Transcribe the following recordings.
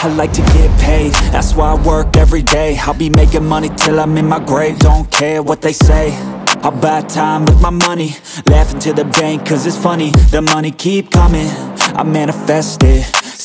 I like to get paid, that's why I work every day. I'll be making money till I'm in my grave. Don't care what they say. I'll buy time with my money. Laughing to the bank cause it's funny. The money keep coming, I manifest it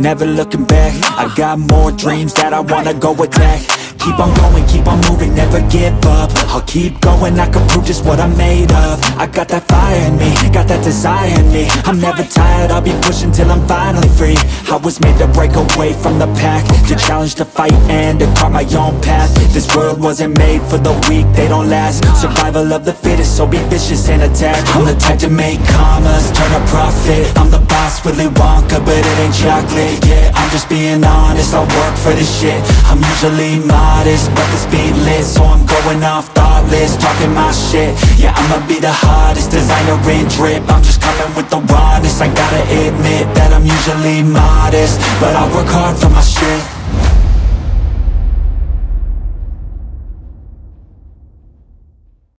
never looking back. I got more dreams that I wanna go attack. Keep on going, keep on moving, never give up. I'll keep going, I can prove just what I'm made of. I got that fire in me, got that desire in me. I'm never tired, I'll be pushing till I'm finally free. I was made to break away from the pack To challenge, to fight, and to carve my own path. This world wasn't made for the weak, they don't last. Survival of the fittest, so be vicious and attack. I'm the type to make commas, turn a profit. I'm the boss, Willy Wonka, but it ain't chocolate Yeah, I'm just being honest, I work for this shit. I'm usually modest, but this beat lit So I'm going off thoughtless, talking my shit. Yeah, I'ma be the hottest designer in drip. I'm just coming with the rawness I gotta admit that I'm usually modest But I work hard for my shit